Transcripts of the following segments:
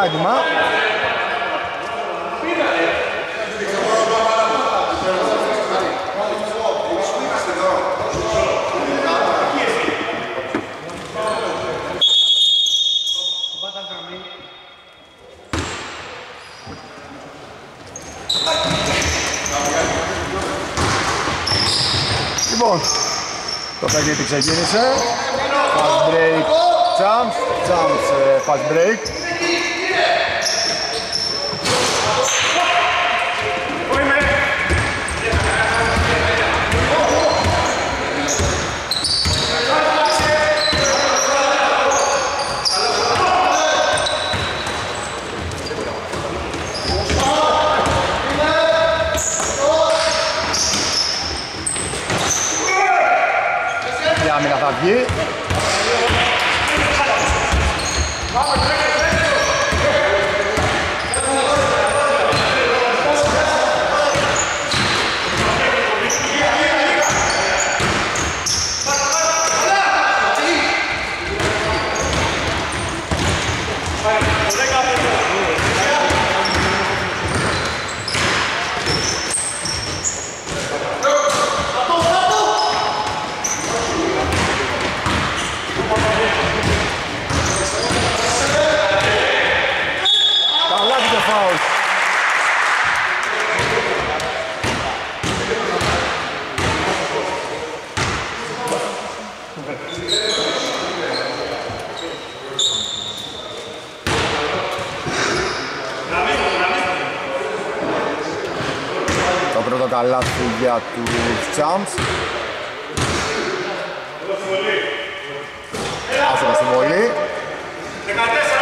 όλα έτοιμα. Λοιπόν, το παιχνίδι ξεκίνησε. Fast break, jumps, jumps, ε, fast break. πρώτα τα λάθη για τους Τσάμπς. Άσοκα στην βολή. 14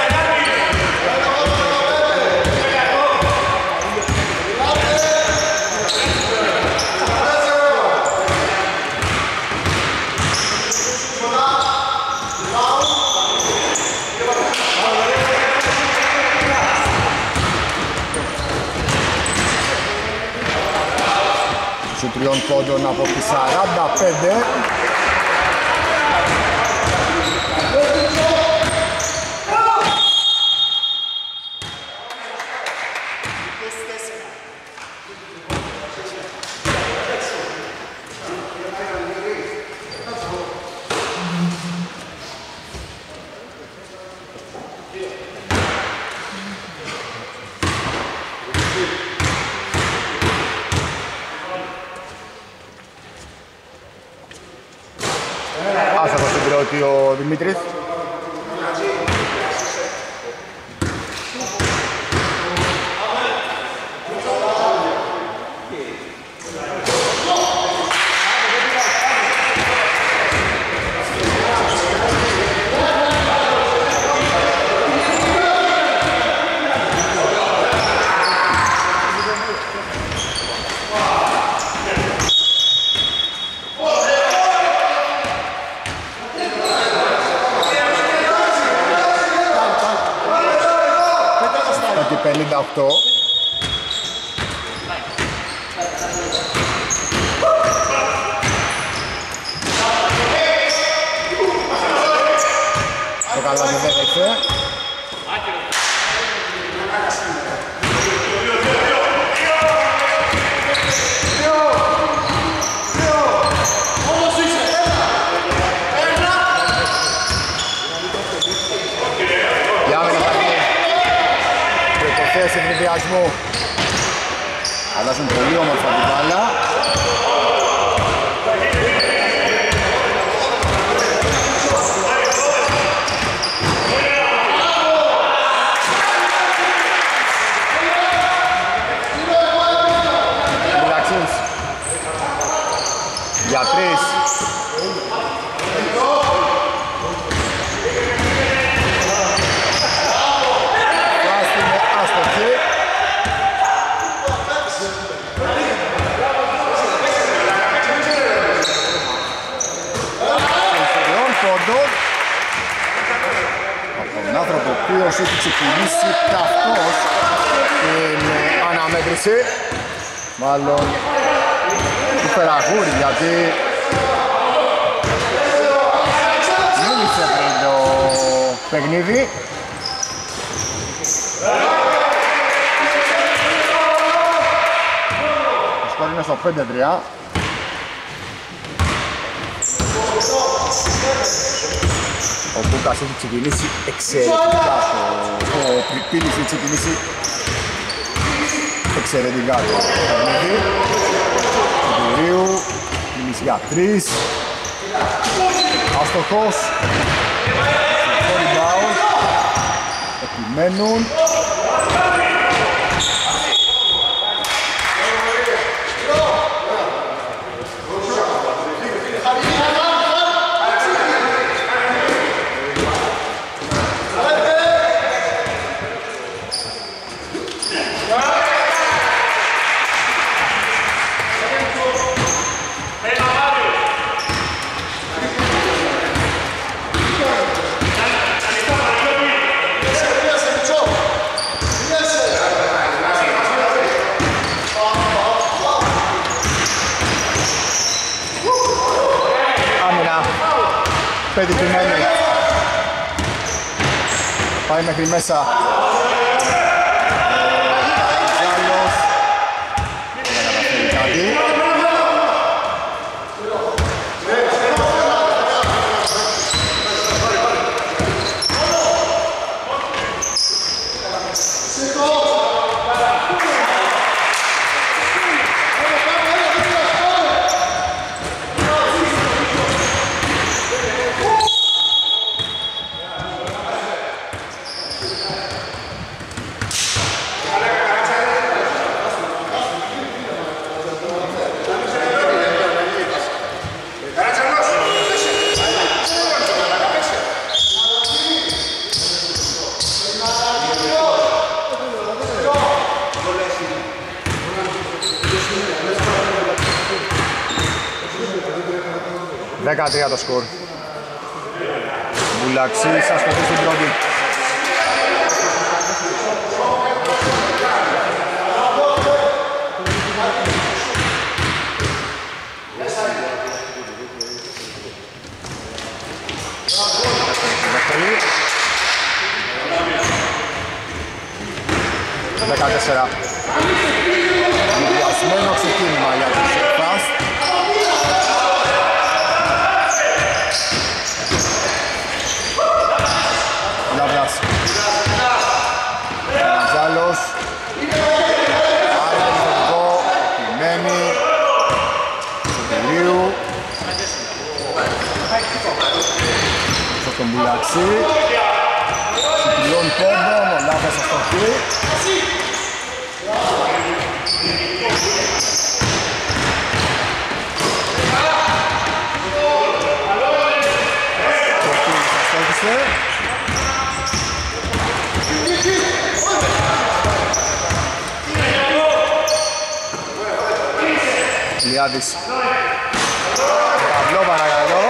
Yon Claudio Napoli sarà da perdere Προϋποθέσεις ευνηδιασμού. Αλλάζουν πολύ όμορφα την μπάλα. Μιλαξίνς. Για τρεις. Φάση είναι άστοχη. Τριών πόντων. Από τον άνθρωπο ο οποίος έχει ξεκινήσει καυτός την ε, αναμέτρηση. Μάλλον του Φεραγούρη γιατί μίλησε πριν το παιχνίδι Το σκορ είναι στο 5-3. Ο Μπούκας έχει ξεκινήσει εξαιρετικά το... Ο Πίλης έχει ξεκινήσει εξαιρετικά το παιχνίδι. Κουρίου, κινήσει για τρεις. Αστοχός. Στο rebound. Επιμένουν. Άμυνα. Πετυχημένη. Πάει μέχρι μέσα. 13 το σκορ. σα ασκοτή στην πρώτη. Δεκατέσσερα. Βιασμένο ξεκίνημα για τους Σωτηρίου. Στο τον Μπουλαξή. Συμπληρώνει πόντων. Ο Λάβρας αστοχή. Το Γεωργιάδης. Ταυλό παρακαλώ.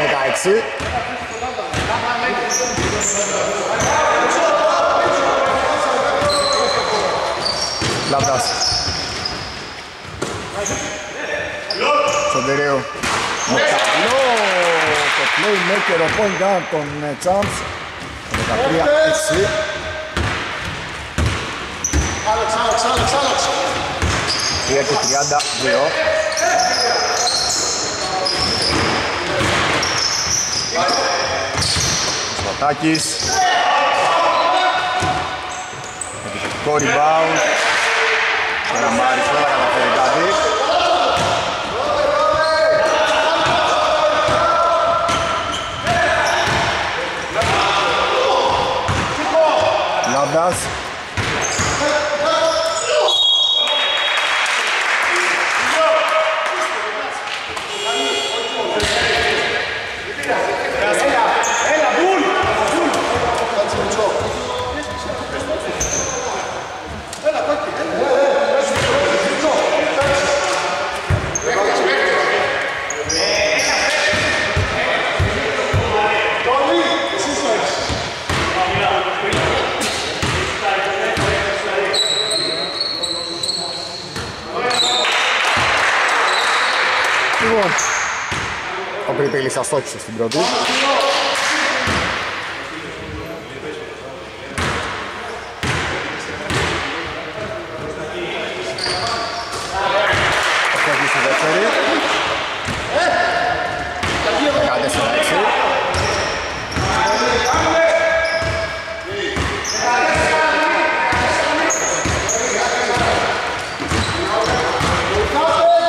Δεκαεξί. Λαμπράς. Σωτηρίου. Με ταυλό. Το playmaker ο point guard των ε, Champs 13, εσύ. Άλεξ, Άλεξ, Άλεξ, Άλεξ. 3 και 32. Στατάκης. Επιθετικό rebound. Καραμάρης, όλα ο Πριτήλης αστόχησε στην πρώτη. Αστόχησε στη δεύτερη. 14-6.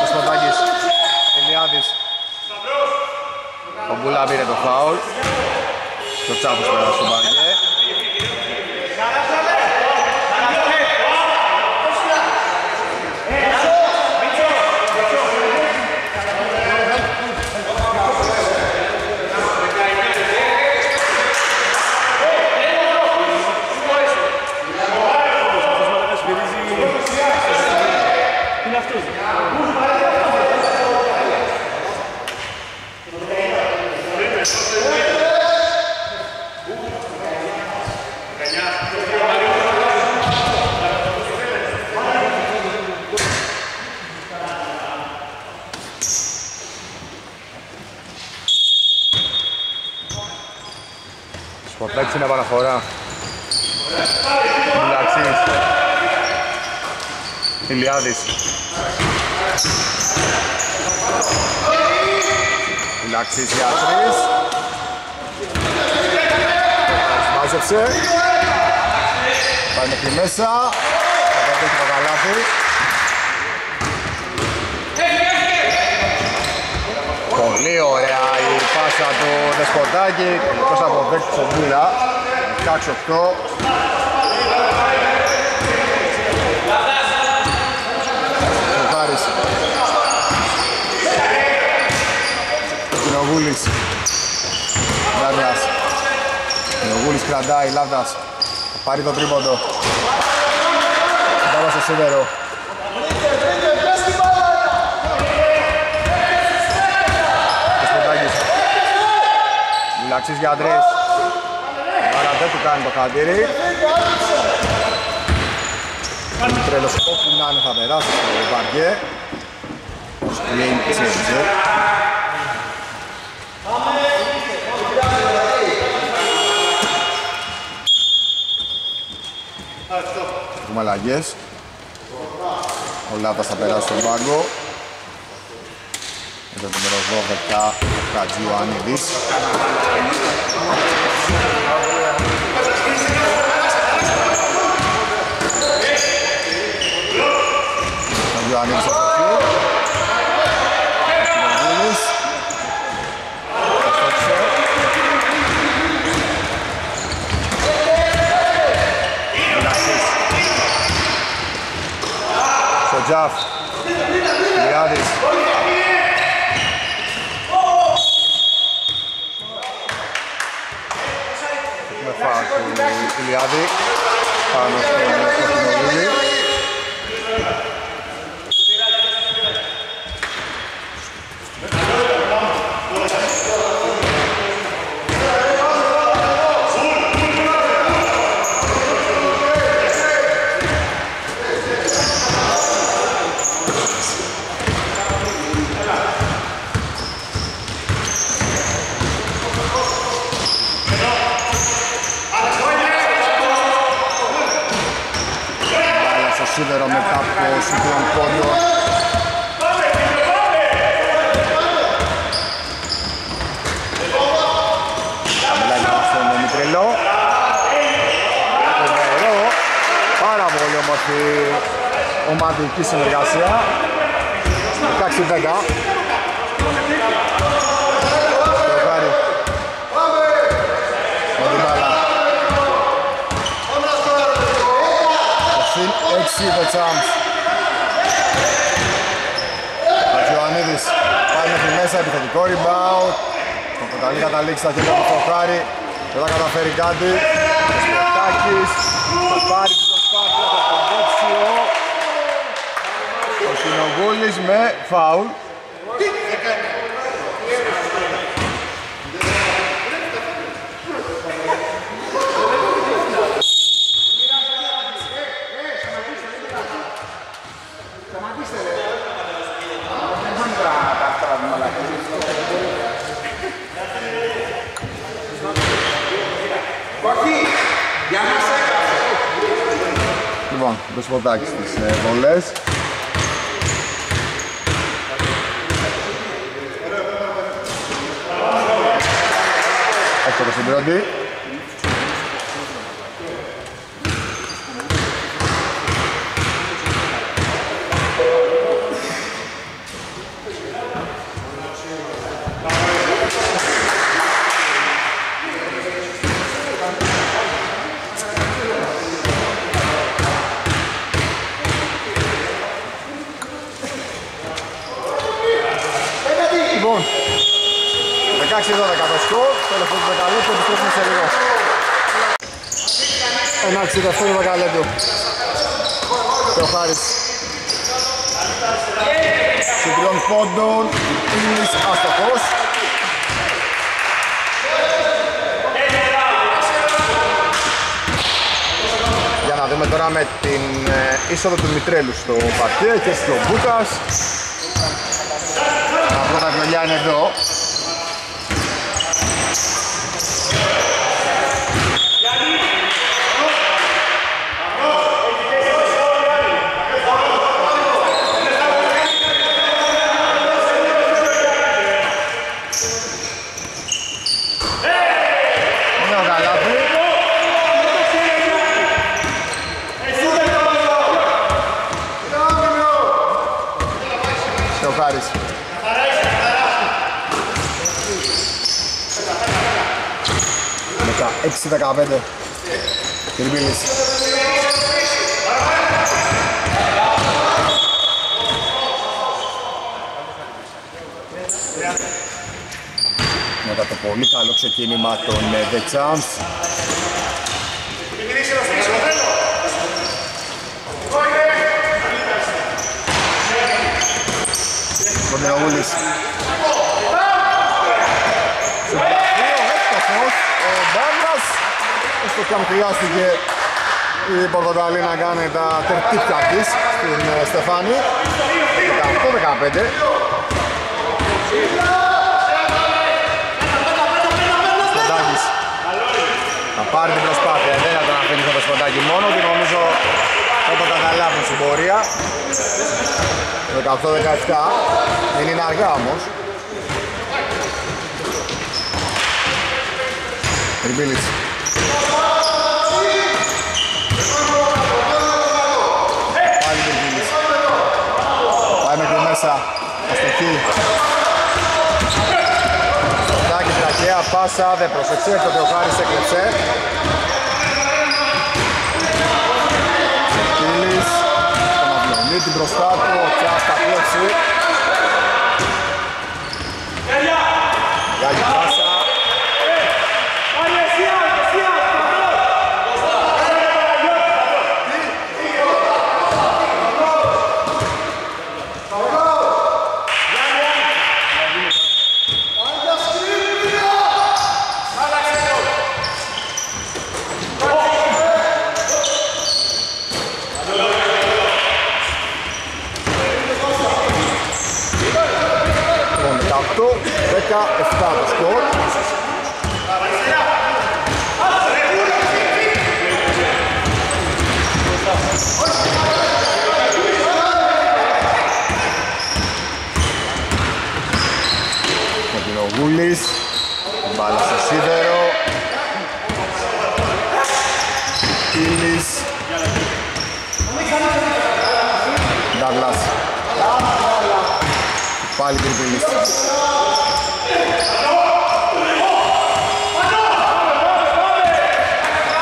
Κοσμοτάκης, Ελιάδης Ο Μπούλα πήρε το φάουλ Το Τσάπος πέρα στο μπαριέ Σπορτάκης είναι επαναφορά Μπουλαξής Ηλιάδης Μπουλαξής για τρεις Μάζεψε Πάει μέχρι μέσα Θα το το καλάθι Πολύ ωραία η πάσα του Δεσποτάκη, τελικώς αποδέχτης ο Μπούλα, 16-8. Σοκάρης. Κοινογούλης. Λάβδας. Κοινογούλης κρατάει, Λάβδας. Θα πάρει το τρίποντο. Μπάλα στο σίδερο. Κοσμοτάκης. Μιλαξής για τρεις. Άρα δεν του κάνει το χαντήρι. Τρέλος όπου να είναι θα περάσει στο βαριέ. Ο Σκριν Έχουμε αλλαγές. Ο Λάβας θα περάσει στον πάγκο. Με το νούμερο 12 ο Χατζιουανίδης. Χατζιουανίδης από εκεί. Κοινοβούλης. Στο Τζαφ. Ηλιάδης. με φάουλ του Ηλιάδη πάνω στο Κωνσταντινοβούλη. Μπάλα στο σίδερο μετά από σύγχρονο πόντο. Χαμηλά λοιπόν στον Μητρελό. Φοβερό. Πάρα πολύ όμορφη ομαδική συνεργασία. 16-10. Στροφάρι. Με την μπάλα. Συν 6 the champs. Ο Ιωαννίδης πάει μέχρι μέσα, επιθετικό rebound. Το ποταλί καταλήξει στα χέρια του Φοχάρη. Δεν θα καταφέρει κάτι. Ο Σπορτάκης θα πάρει την προσπάθεια, θα τον κόψει ο... Ο Συνογούλης με φάουλ. Λοιπόν, το σποτάκι στις ε, βολές. Εύκολο στην πρώτη. Λοιπόν, 16-12 το σκορ, τελευταίο του δεκαλέπτου, επιστρέφουμε σε λίγο. Εντάξει, δεύτερο δεκαλέπτου. Και ο Χάρης. Συντριών πόντων, Ίνις αστοχός. Για να δούμε τώρα με την ε, είσοδο του Μητρέλου στο παρκέ και στο Μπούκας. Τα πρώτα βιολιά είναι εδώ. Είναι ο Γαλάφη. Και ο Χάρης. Μετά 6-15. Κυρμπίλης. Μετά το πολύ καλό ξεκίνημα των ε, The Champs. Κοντραγούλης. Έστω και αν χρειάστηκε η Πορτογαλή να κάνει τα τερτύπια της στην ε, Στεφάνη. 18-15. Σποντάκης. Θα πάρει την προσπάθεια, δεν θα τον αφήνει στο Σποντάκη μόνο και νομίζω θα το καταλάβουν στην πορεία. 18-17 δεν είναι αργά όμως. Ριμπίλης Πάλι Ριμπίλης Πάει μέχρι μέσα Αστοχή Στοντάκι τραχαία, πάσα, δεν πρόσεξε, το Θεοχάρης έκλεψε. Κίλης, τον Αυλονίτη μπροστά του, ο Τσάς θα κλέψει. Γιάννη πάσα. Λοιπόν, 18, 17 το σκορ. Με την Ογούλης, την μπάλα στο σίδερο. Ήλις. Νταγλάς. Πάλι Γκριπίλης.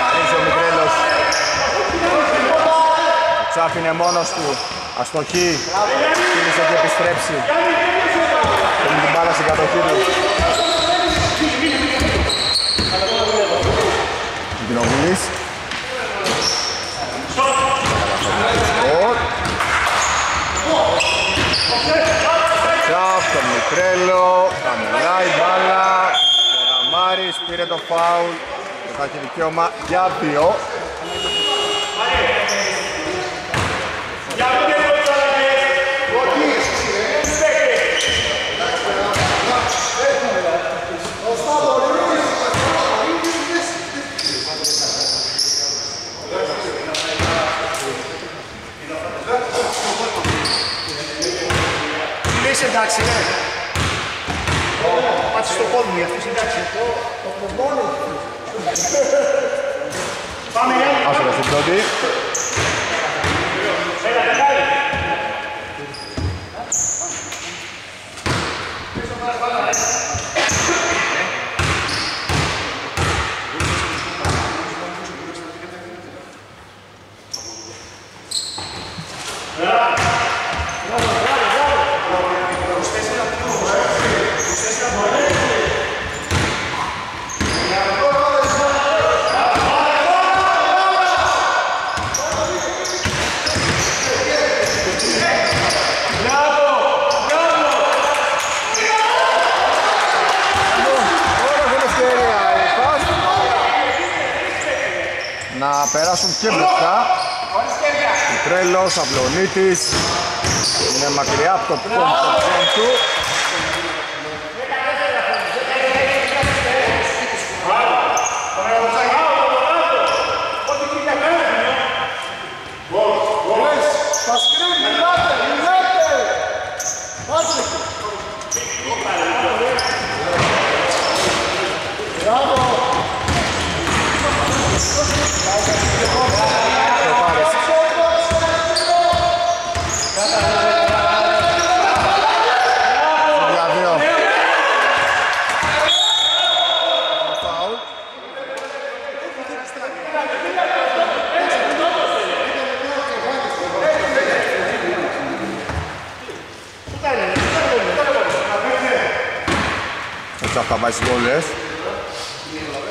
Αρίζει ο Μικρέλος. Ο Τσάφ είναι μόνος του. Αστοχή. Φίλησε και επιστρέψει. Θέλει την μπάλα στην κατοχή του. Γκρινοβουλής. Σκορ. Τσαφ, τον Μικρέλο, Καμελάι, μπάλα, Καραμάρης, πήρε το φάουλ και θα έχει δικαίωμα για δύο. Μητρίτης είναι μακριά από το Gracias.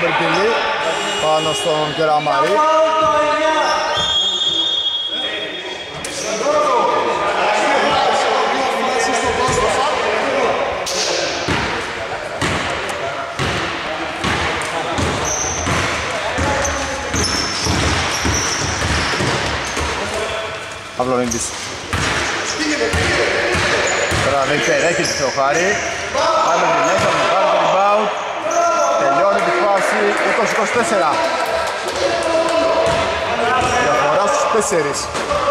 Μπερκελή πάνω στον Κεραμαρή. Αυλονίντης Τώρα δεν υπερέχει τη Θεοχάρη Πάμε την 20-24. Διαφορά στους 4.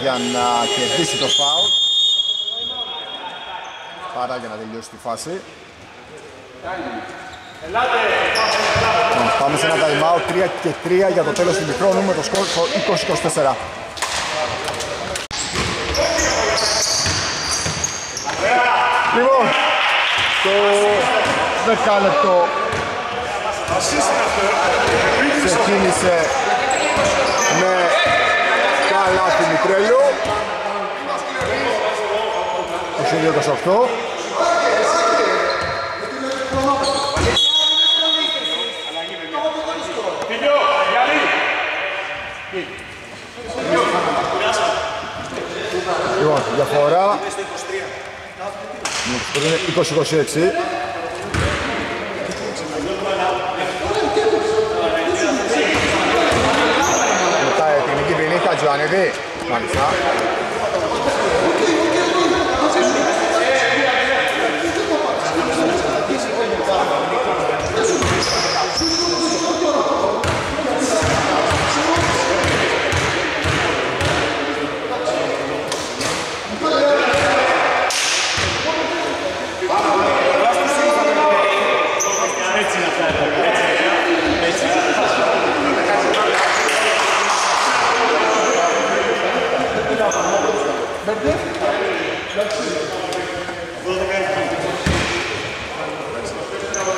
Για να κερδίσει το φάουλ. Παρά για να τελειώσει τη φάση. Λοιπόν, πάμε σε ένα time out 3 και 3 για το τέλος του μικρόνου με το σκορ 20-24. Λοιπόν, το δεκάλεπτο ξεκίνησε με καλά του Μητρέλου 22-28 Λοιπόν, διαφορά. Είναι 20-26 Μετά η τεχνική ποινή Χατζιωαννίδη Μάλιστα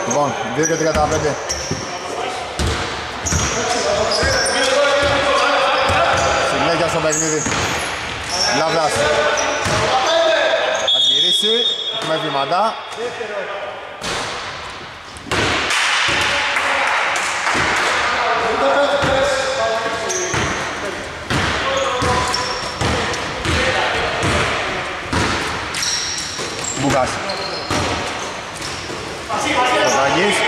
Λοιπόν, 2 και 35. Συνέχεια στο παιχνίδι. Λάβδας. Θα γυρίσει. Έχουμε βήματα. Μπουγάς. Κονταγής.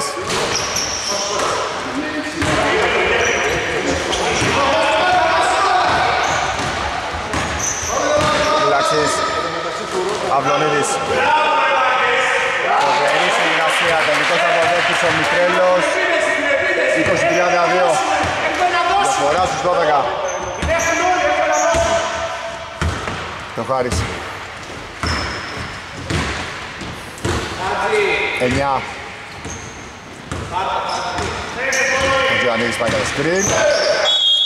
Γιαννάκης. Λάξης. Αυλονίδης. Φοβερή συνεργασία. Τελικός αποδέκτης ο Μικρέλος. 20-32. Διαφορά στους 12. Το Χάρης. 9 ο Τζιαννίδης πάει για το screen.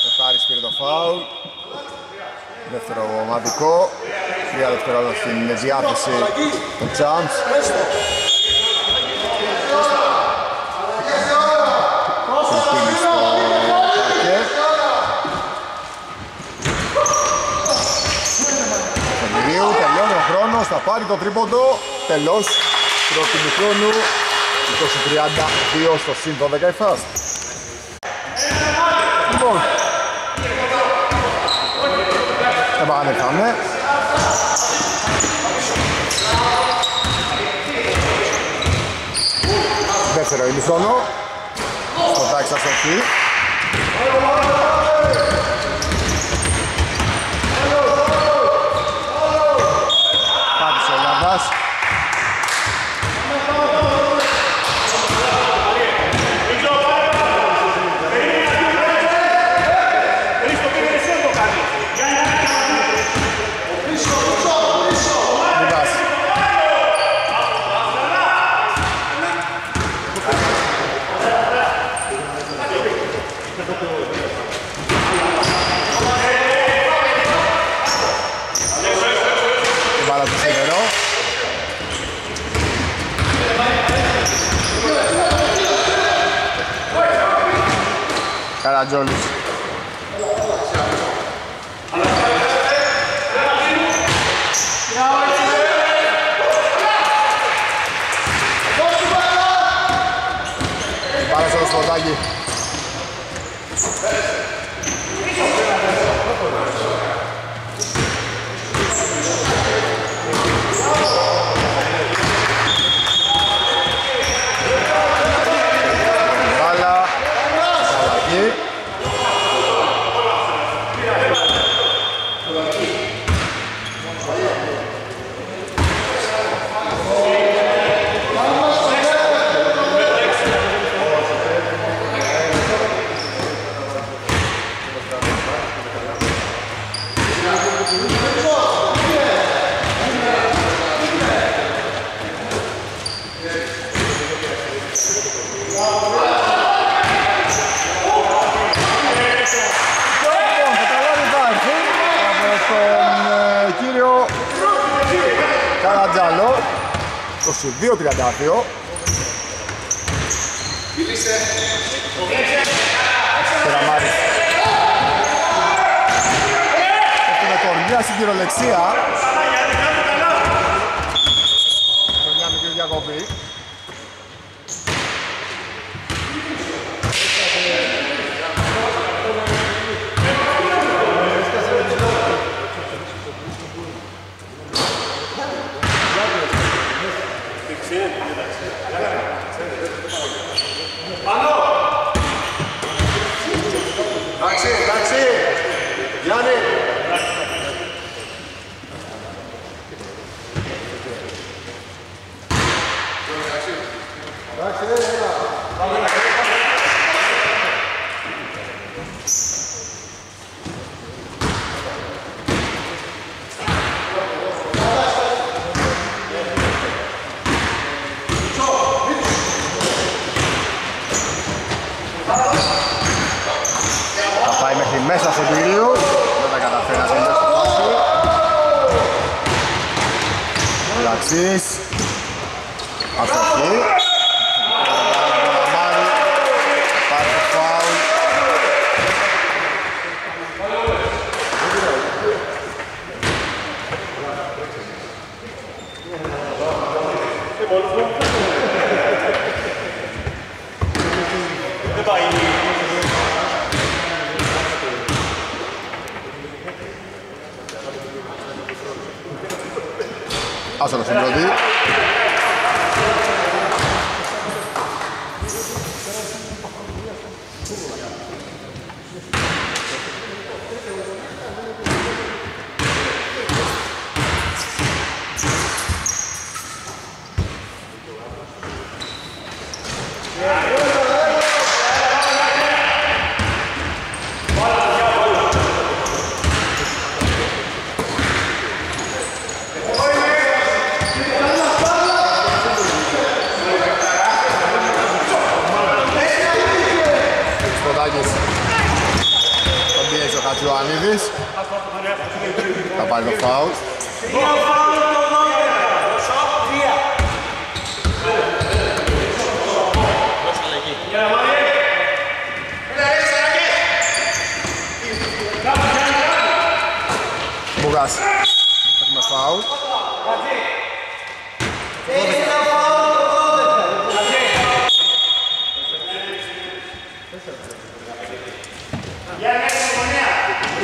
Ο Χάρης πήρε το φάουλ. Δεύτερο ομαδικό. Τρία δευτερόλεπτα στην διάθεση του Champs. Συμπίλη στο παρκέ. Σωτηρίου, τελειώνει ο χρόνος, θα πάρει το τρίποντο. Τελώς, πρώτη χρόνου. 20-32 στο συν 12 η φάση. Λοιπόν, επανέλθαμε. Δεύτερο ημισόνο. Στο τάξη θα σωθεί. Πάτησε ο Λαβάς. Λουκάς. Την μπάλα του Σίδερο. Καρατζόλης. Πάρα στο σποτάκι. Μπάλα. Αλλαγή. Λοιπόν, το καλάρι θα έρθει από τον ε, κύριο Καρατζάλο 22-32 Τεραμάρης Έχουμε κορμιά στην κυριολεξία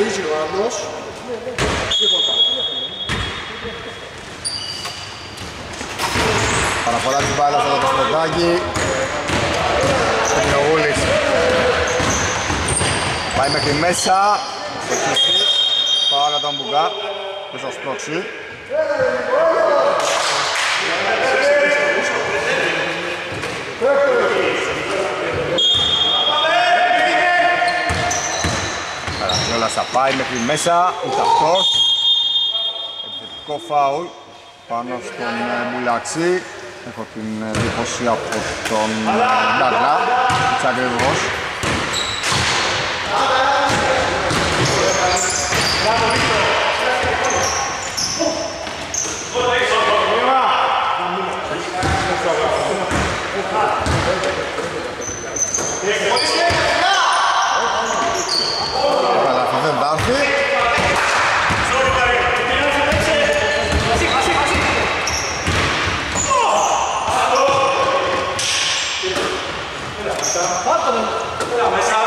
Ήρθε ο άλλος. Παραφορά την μπάλα στο Κοσμοτάκι. Ο Γούλης. Πάει μέχρι μέσα. Στο χύσι. Πάρα τον Μπουγά. Δεν θα σπρώξει. Καρατζόλας θα πάει μέχρι μέσα. Ούτε αυτός. Επιθετικό φάουλ πάνω στον ε, Μουλαξή. Έχω την εντύπωση από τον ε, Ντάγλα. Έτσι ακριβώς. Καλάθι δεν θα έρθει.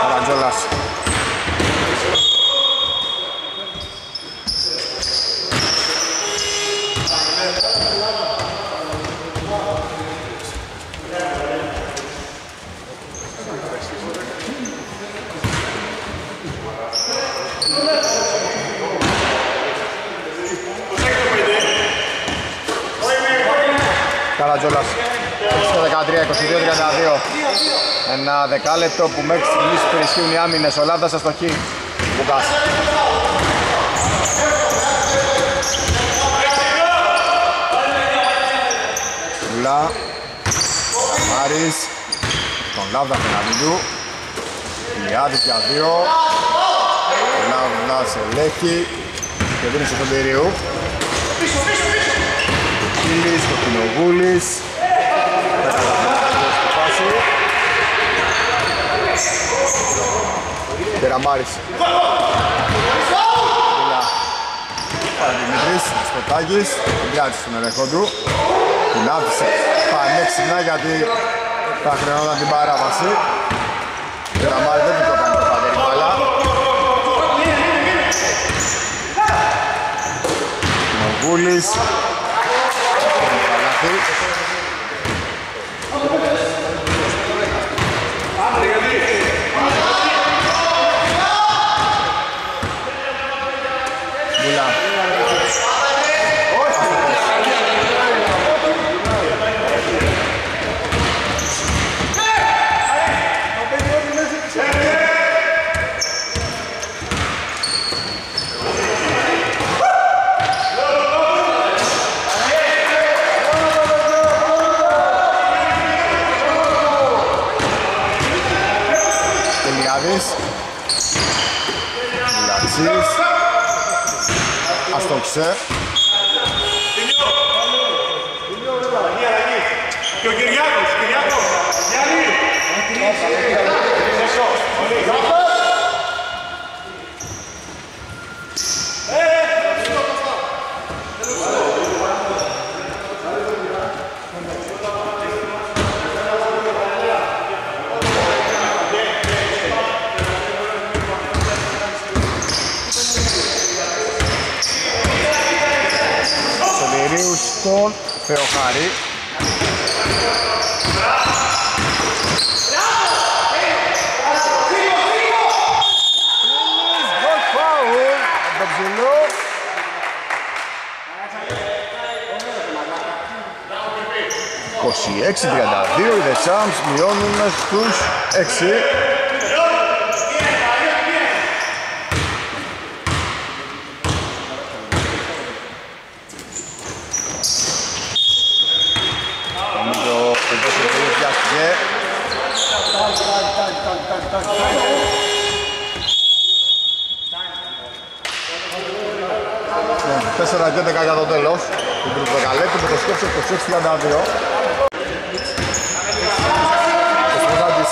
Καρατζόλας. Καρατζόλας. Στο 13-22-32. Ένα δεκάλεπτο που μέχρι στιγμής υπερισχύουν οι άμυνες. Ο Λάβδας αστοχή. Μπουκάς. Λα. Μάρης. Τον Λάβδα απέναντι του. Ηλιάδη για δύο. Ο Λάβδας ελέγχει. Και δίνει στον Πυρίου. Κίλης, το Κοινογούλης. Δεν καταφέρει στη φάση. Τεραμάρης. Μιλά. Παραδημητρής, Σποτάκης, κράτησε τον ελεγχό του. Την άφησε πανέξυπνα γιατί θα χρειαζόταν την παράβαση. Τεραμάρη δεν του το κάνει το πατέρι μπάλα. Κοινογούλης. Καλάθι. Αστόχισε. Και ο Κυριάκος, Κυριάκο. Γιάννη. Σωτηρίου στον Θεοχάρη. Γκολ φάουλ από τον ψηλό. «26-32 οι The Champs μειώνουν στους 6 Νομίζω ότι το Σωτηρίου πιάστηκε 4 και 11 για το τέλος του τρίτου δεκαλέπτου με το σκέψο 26-32. Κοσμοτάκης.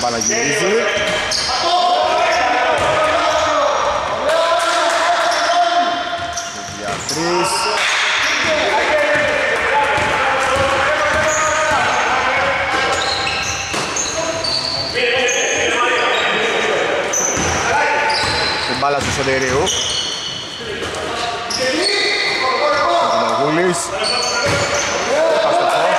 Μπάλα γυρίζει. Για τρεις. Την μπάλα του Σωτηρίου. Κοντογούλης. Ασταθός.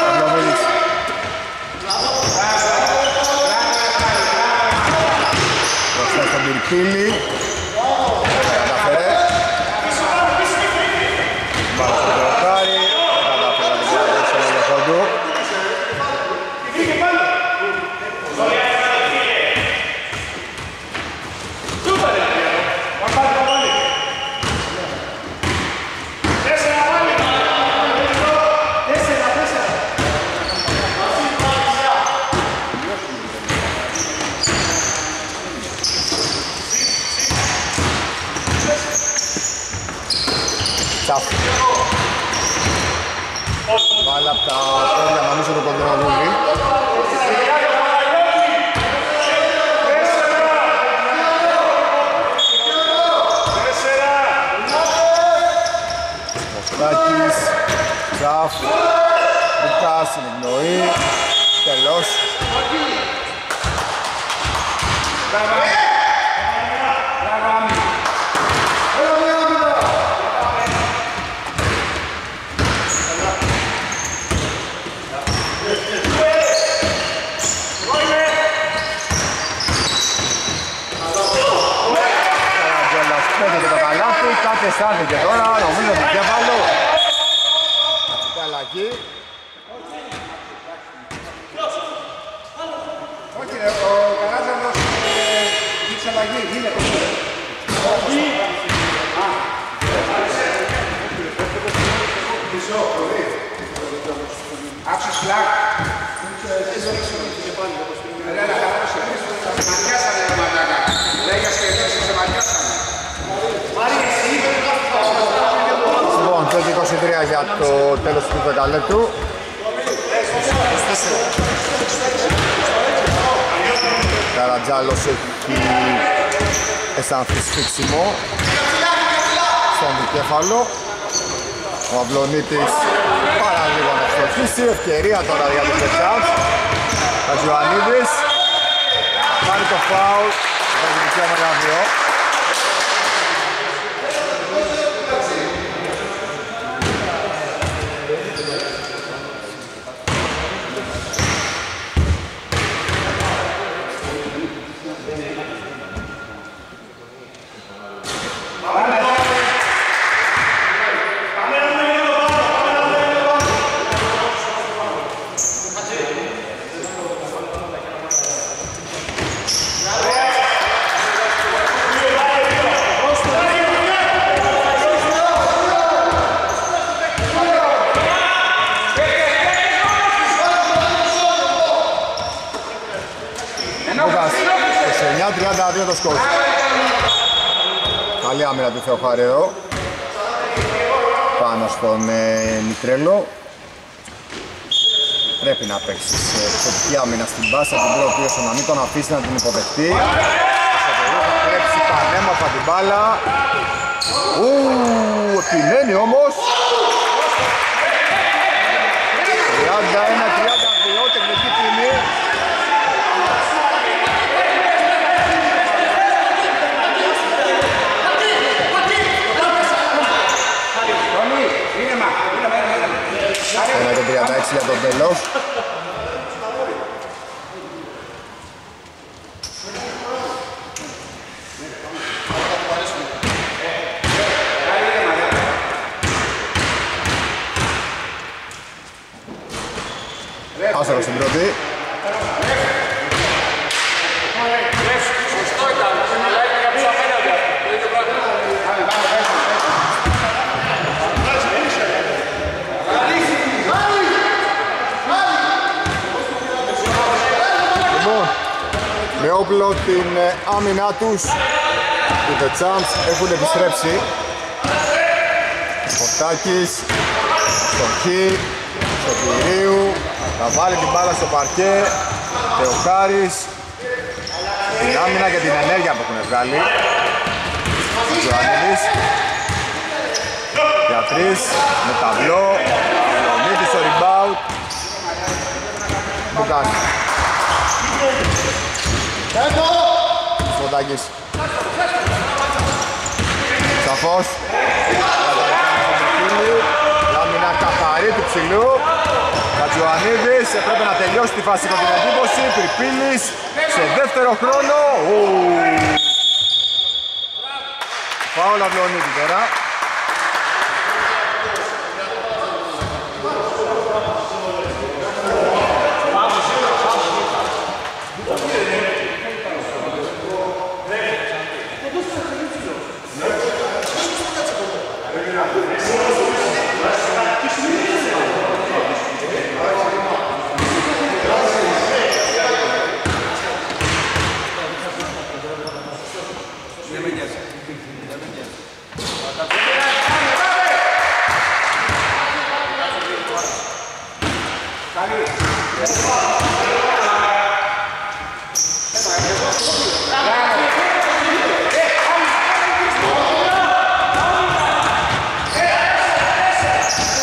Κοντογούλης. Μπροστά στον Τυρπίλη. Κατάφερε. Μπάλα στο Τελοκάρι. Δεν κατάφερε να την κρατήσει στον έλεγχο του. Τσαφ. Βάλε από τα πόδια νομίζω το κοντροβούλι. Κωστάκης, Τσαφ, Λουκάς, είναι γνωρή, τελώς. Καρατζέλας πέτυχε το καλάθι, κάτι αισθάνθηκε τώρα, νομίζω το κέφαλο. Αυτή αλλαγή. Όχι ρε, ο Καράτζαλος ζήτησε αλλαγή, γίνεται. Άκουσες φλάκ. Ρε να χαλάρωσε. Σε ματιάσανε ρε μαλάκα. Λέγες και έτσι σε ματιάσανε. Λοιπόν, το 23 για το τέλος του δεκαλέπτου. Καρατζάλος έχει αισθανθεί σφίξιμο στον δικέφαλο. Ο Αυλονίτης πάρα λίγο να φτωχίσει. Ευκαιρία τώρα για τον Πετσάς. Χατζιωαννίδης. Θα πάρει το φάουλ. Θα γίνει για δύο. 29-32 το σκορ. Καλή άμυνα του Θεοχάρη εδώ. Πάνω στον ε, Μητρέλο. Πρέπει να παίξει σε εξωτική άμυνα στην μπάσα την πρώτη ώστε να μην τον αφήσει να την υποδεχτεί. Θα κλέψει πανέμορφα την μπάλα. Ου, επιμένει όμως. Ένα και 36 για το τέλος. Άσορο στην πρώτη. όπλο την ε, άμυνά τους. Οι The Champs έχουν επιστρέψει. Φορτάκης, στο Χ, στο Κυρίου, θα βάλει την μπάλα στο παρκέ. Θεοχάρης, την άμυνα και την ενέργεια που έχουν βγάλει. Τζοανίδης. Για τρεις, με ταυλό. Λονίτης στο rebound. Μου κάνει. Σφοντάκης. Σαφώς. Λάμινα καθαρή του ψηλού. Κατζουανίδης έπρεπε να τελειώσει τη φάση με την εντύπωση. Τριπίλης σε δεύτερο χρόνο. Φάουλα Βλονίδη τώρα.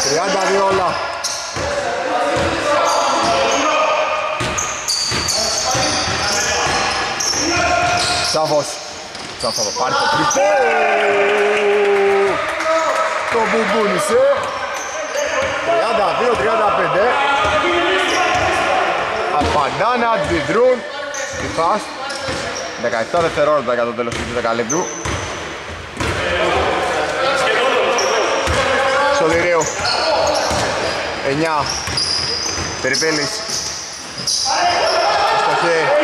Τριάντα δύο όλα. Τσάβος. Τσάβος θα το πάρει το τρίπο. Το μπουμπούνισε. 32-35. Απαντάνε, αντιδρούν. Τι φας. 17 δευτερόλεπτα για το τέλος του δεκαλέπτου. Σωτηρίου 9 Περιπέλης Αστοχή Τσάφος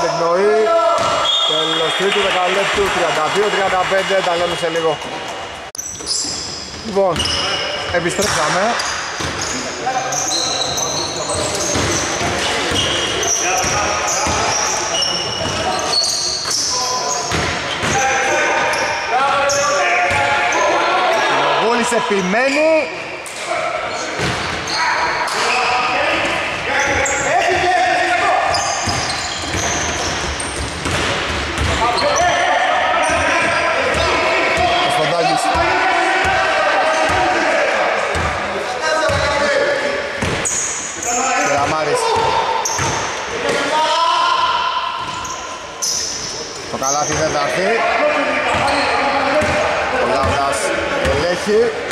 θα το πάρει στην εκνοή Τέλος τρίτου δεκαλέπτου 32-35 τα λέμε σε λίγο. Λοιπόν Επιστρέψαμε. Γούλης επιμένει Ο Σποντάκης. Κεραμάρης. Το καλάθι δεν θα έρθει. Ο Λάβδας ελέγχει.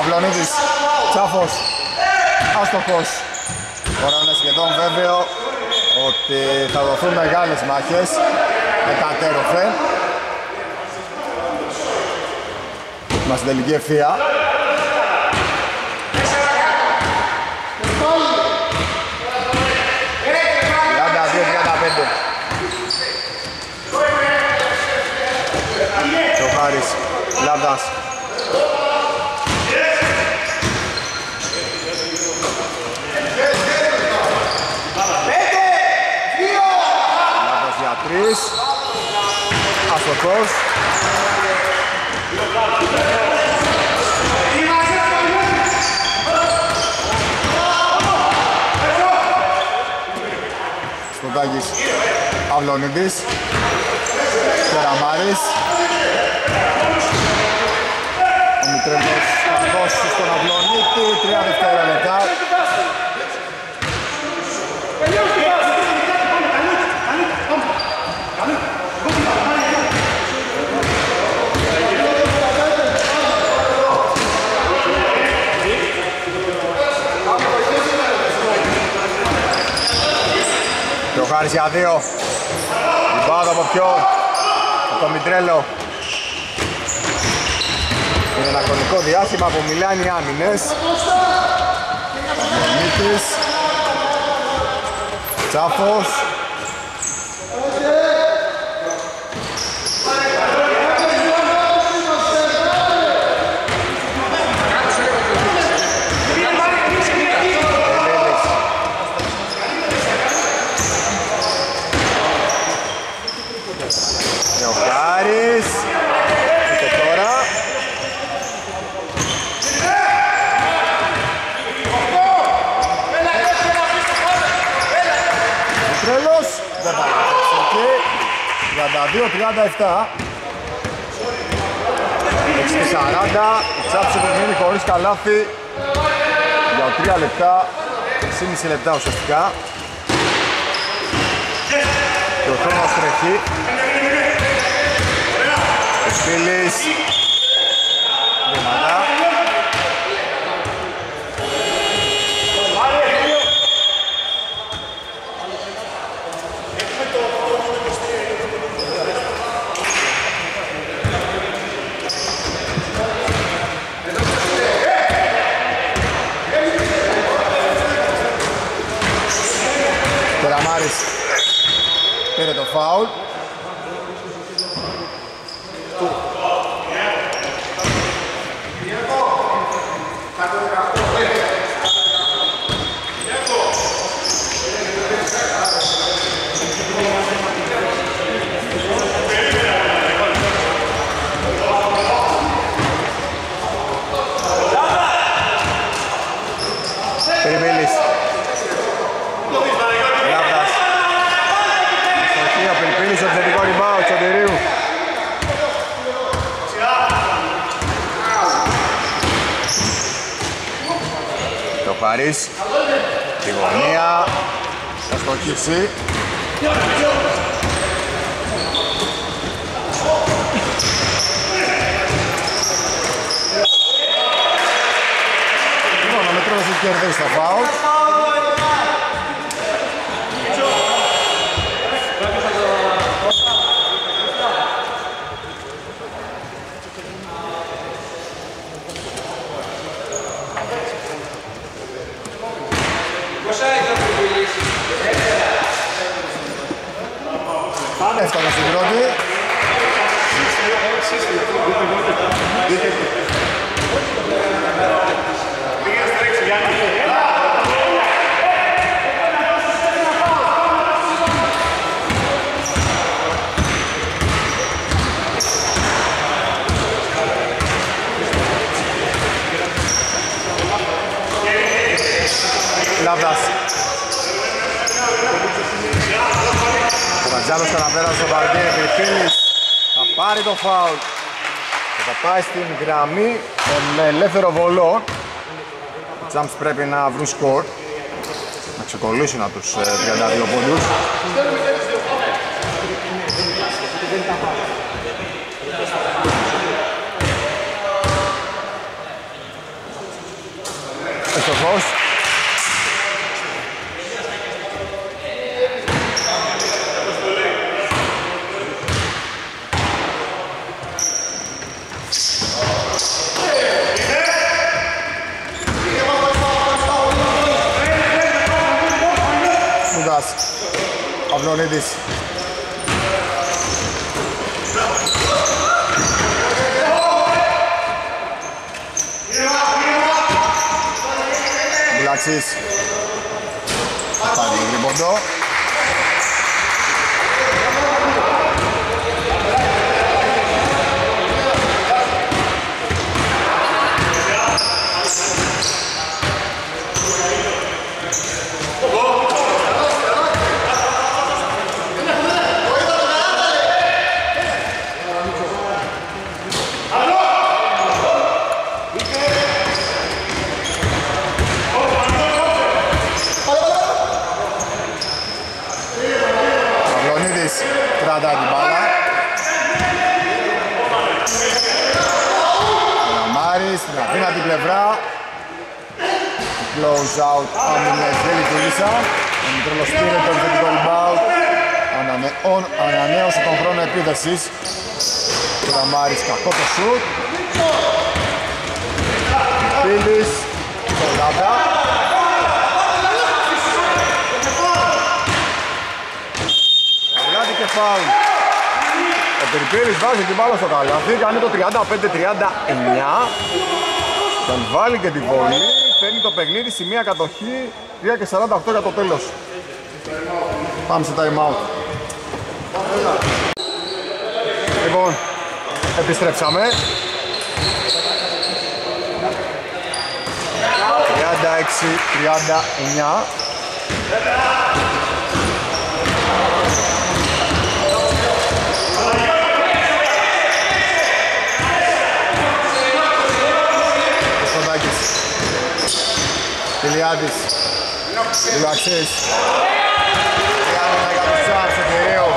Αυλονίδης, Τσάφος, άστοχος. Τώρα είναι σχεδόν βέβαιο ότι θα δοθούν μεγάλες μάχες με τα τέροφε. Μας στην τελική ευθεία. Τριάντα δύο, τριάντα πέντε. Το Χάρης, Λαβδάς. Λάβος για τρεις. Αστοχός. Σποντάκης. Αυλονίδης. Κεραμάρης. Ο Μητρέλος θα δώσει στον Αυλονίτη. Τρία δευτερόλεπτα. Μάρης για δύο. Λιμπάδο από ποιον. Από το Μιτρέλο. Είναι ένα χρονικό διάστημα που μιλάνε οι άμυνες. Μίτης. Τσάφος. Ελένης. Νεοχάρης. Και τώρα. Τρέλος. Δεν θα καταφέρει εκεί. 32-37. 6-40. Η Τσάψη που μείνει χωρίς καλάθι. Για 3 λεπτά. 6,5 λεπτά ουσιαστικά. Και ο χρόνος τρέχει. Ο Σπίλης. Ξαναπέρασε στο παρκέ, Γρυφίνης θα πάρει το φάουλ και θα πάει στην γραμμή με ελεύθερο βολό. Οι Τζάμπς πρέπει να βρουν σκορ, να ξεκολλήσουν από τους ε, 32 πόντους. Έχει το φως. Αυλονίδης. Μπουλαξής. Θα πάρει γρήγορο. Αυλονίδης κρατάει την μπάλα. Μάρης στην αδύνατη πλευρά. Close out άμυνες δεν λειτουργήσαν. Ο Μητρέλος πήρε το επιθετικό rebound. ανανέωσε τον χρόνο επίδεσης. Κραμάρης κακό το σουτ. Πίλης, το Λάβδα. Λάβδη και φάουλ. Ο Περιπήρης βάζει την μπάλα στο καλάθι, κάνει το 35-39. Τον βάλει και την βολή, φέρνει το παιχνίδι στη μία κατοχή, 3 και 48 για το τέλος. Πάμε σε time out. Λοιπόν, επιστρέψαμε. 36-39. Τηλιάδης. Λουαξής. Διάμενα για τους Σουάρς του κυρίου.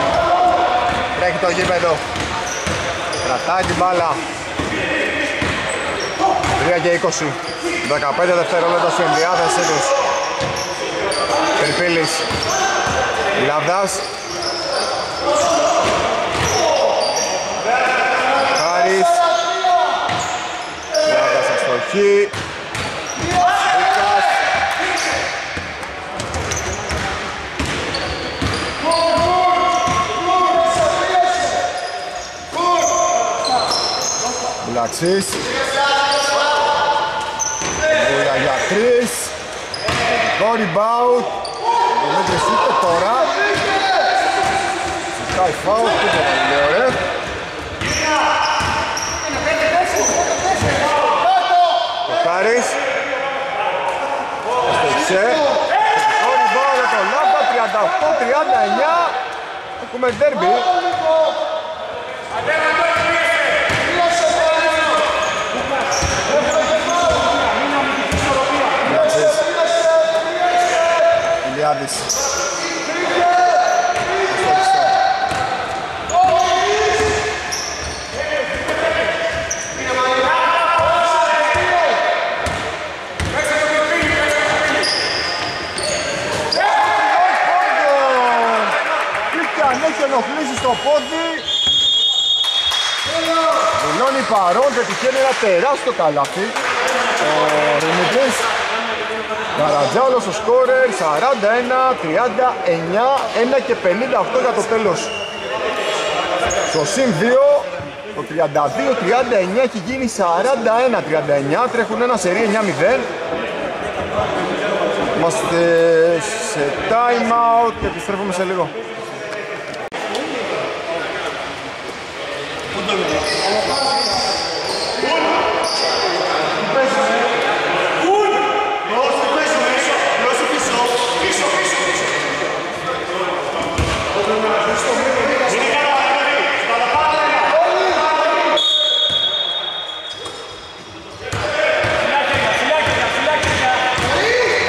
Τρέχει το γήπεδο. Κρατάει την μπάλα. 3 και 20. 15 δευτερόλεπτα στην διάθεσή τους. Περπίλης. Λαβδάς. Χάρης. Λαβδάς αστοχή. Μπουλαξής. Βούλα για τρεις. Το rebound. Δημήτρης ούτε τώρα. Ζητάει φάουλ, τίποτα δεν λέει ωραία. Ο Χάρης. Έστωξε. Το rebound για τον Λάμπα, 38-39. Έχουμε ντέρμπι. Μπουλαξής. Ηλιάδης. Έστωξε. Και αν έχει ενοχλήσει στο πόδι Δηλώνει παρόν και τυχαίνει ένα τεράστιο καλάθι Ο Δημητρής Καρατζάλος ο σκόρερ 41, 39, 1 και 58 για το τέλος Στο συν 2 το 32-39 έχει γίνει 41-39 τρέχουν ένα σερί 9-0 Είμαστε σε time out και επιστρέφουμε σε λίγο.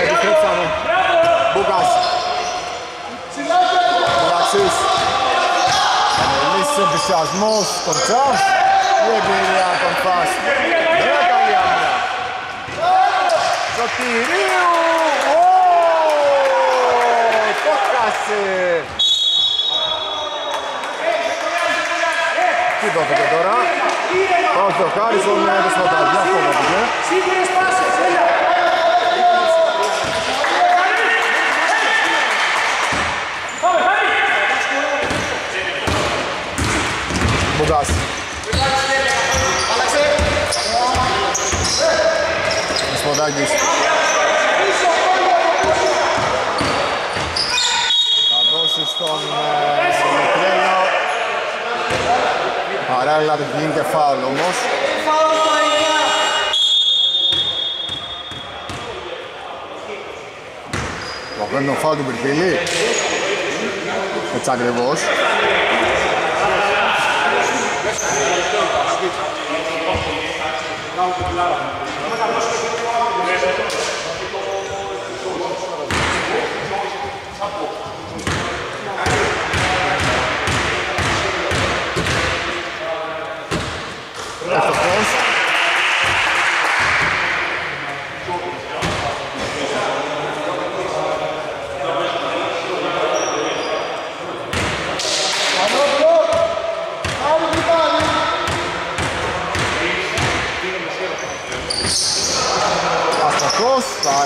Επιστρέψαμε. Μπούκας. Μπούκασης. Ανελίσσεται ενθουσιασμός στον Τσάς. Η εμπειρία των Φας. Ωραία καλή άμυνα. Σωτηρίου. Ω, Το χάσε. Τι δόθηκε τώρα; Πάω στο Χάρισον με το σπατάδι. Αυτό δόθηκε. Σίγουρες πάσες, έλα. Μπουγκάς. Σποντάκης. Θα δώσει στον ε, Δημητρέλο. Παράλληλα του γίνει και φάουλ όμως. Το παίρνει τον φάουλ του Μπυρφίλη. Έτσι ακριβώς. That's a boss.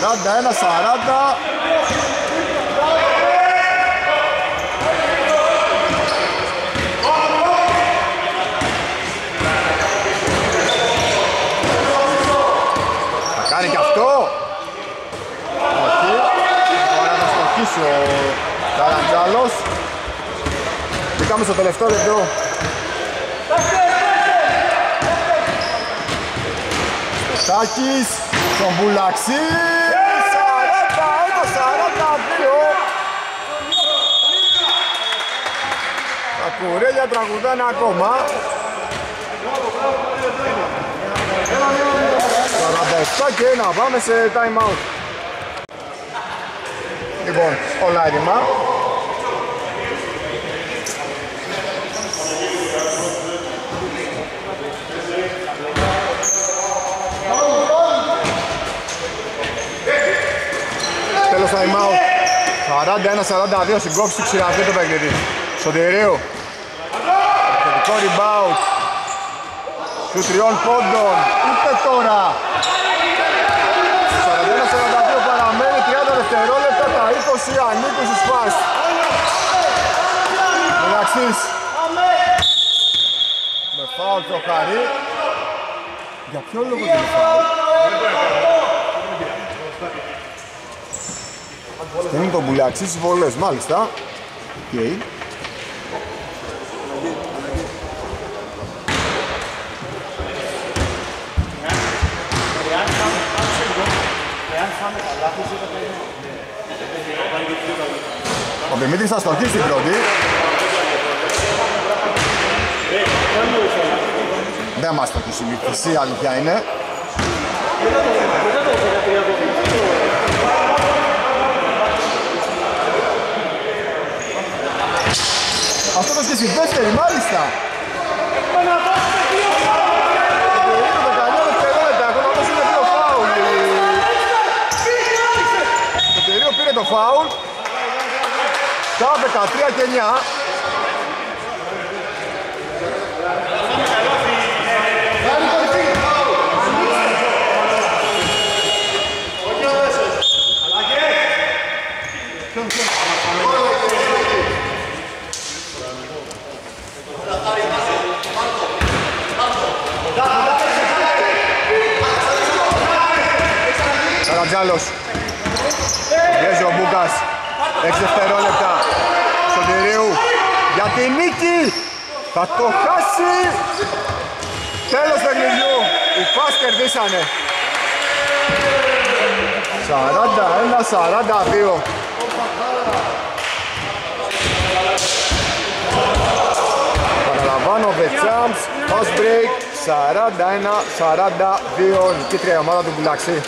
41-40 Θα κάνει και αυτό. Όχι. Τώρα θα στοχίσει ο Καραντζάλος. Μπήκαμε στο τελευταίο λεπτό. Τάκης, τον Μπουλαξής, 41-42. Τα κουρέλια τραγουδάνε ακόμα. 47 και να πάμε σε time out. Λοιπόν, όλα έτοιμα. Τέλος time out. 41-42 στην κόψη του ξηραφεί το παιχνίδι. Σωτηρίου. Επιθετικό rebound. Του τριών πόντων. Ούτε τώρα. 41-42 παραμένει 30 δευτερόλεπτα τα 20 ανήκουν στους Fast. Μεταξύς. Με φάουλ το χαρί. Για ποιο λόγο δεν είναι φάουλ; Στέλνει τον Μπουλιαξής στις βολές, μάλιστα. Οκ. Ο Δημήτρης θα στοχίσει στην πρώτη. Δεν μας στοχίσει η θυσία, αλήθεια είναι. Αυτό το και στη δεύτερη, μάλιστα. Το περίπου 19 δευτερόλεπτα, ακόμα όμως είναι δύο φάουλ. Το περίπου πήρε το φάουλ. Τα 13 και 9. Καρατζάλος. Βγαίνει ο Μπούκας. 6 δευτερόλεπτα. Σωτηρίου. Για τη νίκη. Θα το χάσει. Τέλος παιχνιδιού. Οι Φας κερδίσανε. 41-42. Παραλαμβάνω The Champs, Fast Break 41-42 νικήτρια η ομάδα του Μπουλαξή.